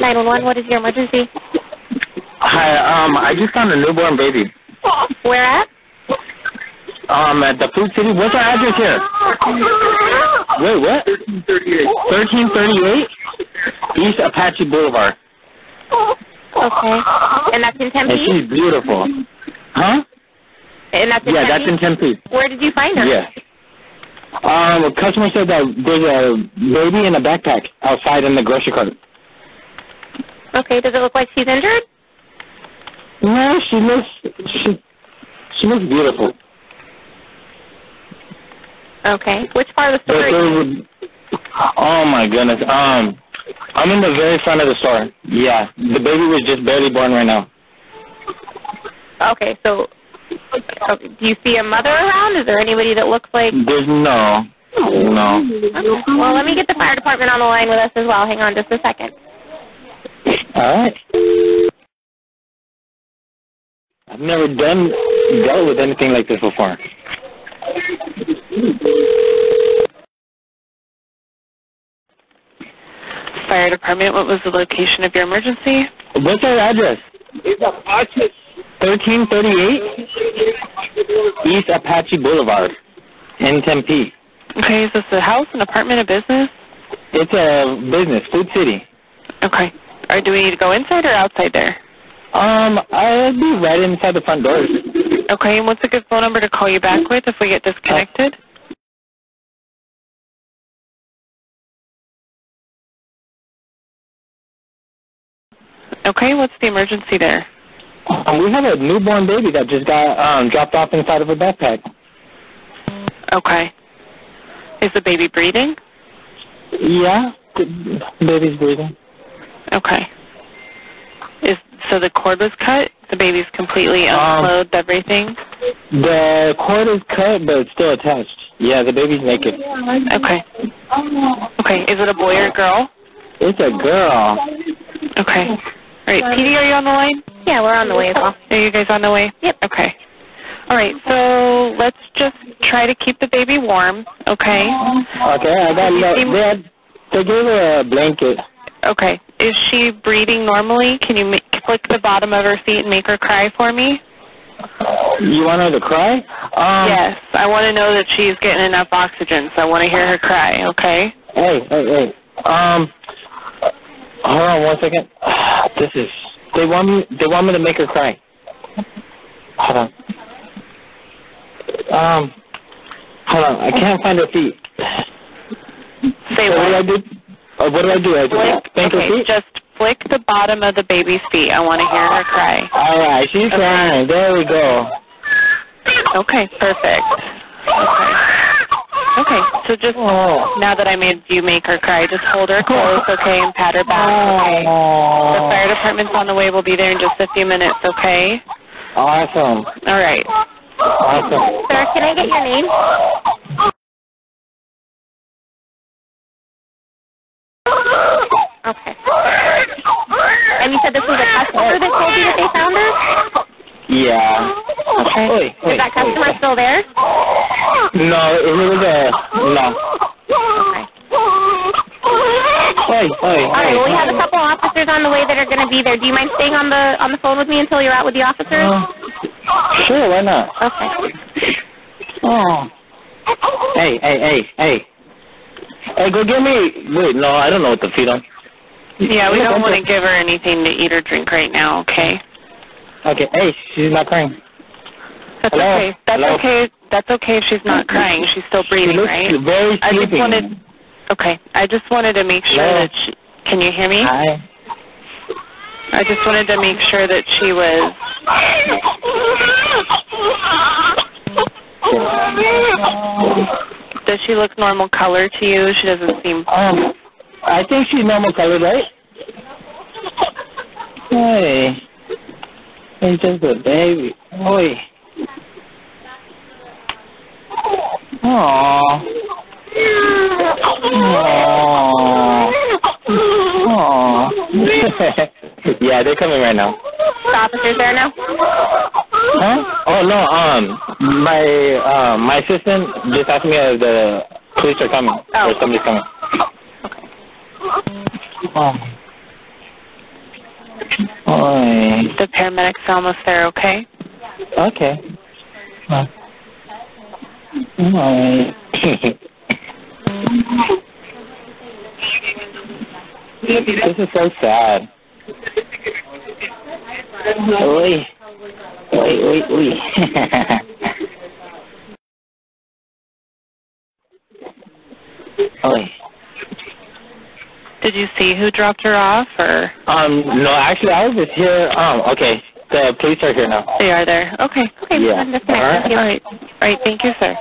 911, what is your emergency? Hi, um, I just found a newborn baby. Where at? Um, at the Food City. What's our address here? Wait, what? 1338. 1338 East Apache Boulevard. Okay. And that's in Tempe? And she's beautiful. Huh? And that's in Yeah, Tempe? that's in Tempe. Where did you find her? Yeah. Um, a customer said that there's a baby in a backpack outside in the grocery cart. Okay, does it look like she's injured? No, she looks she she looks beautiful. Okay. Which part of the store? would- oh my goodness. Um, I'm in the very front of the store. Yeah, the baby was just barely born right now. Okay, so do you see a mother around? Is there anybody that looks like? There's no. No. Okay. Well, let me get the fire department on the line with us as well. Hang on just a second. All right. I've never done dealt with anything like this before. Fire department, what was the location of your emergency? What's our address? It's a Arches 1338 East Apache Boulevard in Tempe. Okay, is this a house, an apartment, a business? It's a business, Food City. Okay. Or do we need to go inside or outside there? Um, I'd be right inside the front door. Okay, and what's a good phone number to call you back with if we get disconnected? Uh Okay, what's the emergency there? Um, we have a newborn baby that just got um dropped off inside of a backpack. Okay. Is the baby breathing? Yeah, the baby's breathing. Okay. Is so the cord was cut? The baby's completely Um, unclothed, everything? The cord is cut, but it's still attached. Yeah, the baby's naked. Okay. Okay. Is it a boy or a girl? It's a girl. Okay. All right, PD, are you on the line? Yeah, we're on the way as well. Are you guys on the way? Yep. Okay. All right, so let's just try to keep the baby warm, okay? Okay, I got. You Lo- seem- they, had, they gave her a blanket. Okay. Is she breathing normally? Can you make, flick the bottom of her feet and make her cry for me? You want her to cry? Um, yes. I want to know that she's getting enough oxygen, so I want to hear her cry, okay? Hey, hey, hey. Um, hold on one second. This is. They want me. They want me to make her cry. Hold on. Um, hold on. I can't find her feet. Say So what do I do? Uh, what do I do? I just Flick, spank her okay, feet. just flick the bottom of the baby's feet. I want to hear her cry. All right, she's Okay. crying. There we go. Okay, perfect. Okay. Okay, so just Oh. now that I made you make her cry, just hold her close, okay, and pat her back, okay? The fire department's on the way. We'll be there in just a few minutes, okay? Awesome. All right. Awesome. Sir, can I get your name? Okay. And you said this was a customer that told you that they found her? Yeah. Okay. Wait, wait, Is that customer wait. still there? No, it was a no. Okay. Hey, hey, All right. Well, we have a couple officers on the way that are going to be there. Do you mind staying on the on the phone with me until you're out with the officers? Uh, sure, why not? Okay. Oh. Hey, hey, hey, hey. Hey, go get me. Wait, no, I don't know what to feed them. Yeah, we don't want to give her anything to eat or drink right now, okay? Okay, hey, she's not crying. That's Hello? okay. That's Hello? okay. That's okay if she's not crying. She's still breathing, looks right? very I just wanted. Okay, I just wanted to make sure Hello? that she. Can you hear me? Hi. I just wanted to make sure that she was. Does she look normal color to you? She doesn't seem. Um, I think she's normal color, right? Hey. It's just a baby. Oi. Aww. Aww. Aww. yeah, they're coming right now. The officers there now? Huh? Oh no, um my uh my assistant just asked me if the police are coming. Oh. Or somebody's coming. Okay. Oh. Oy. The paramedics are almost there, okay? Okay. Uh. Oy. this is so sad. Oy. Oy, oy, oy. oy. Did you see who dropped her off, or Um, no, actually, I was just here. Um, okay, the police are here now. they are there? Okay. Okay, Yeah. All right. All right. All right. Thank you, sir.